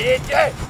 Birinci.